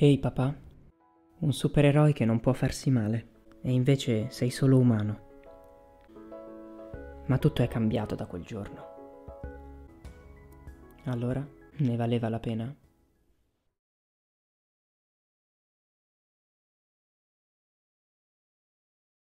Ehi papà, un supereroe che non può farsi male e invece sei solo umano. Ma tutto è cambiato da quel giorno. Allora ne valeva la pena?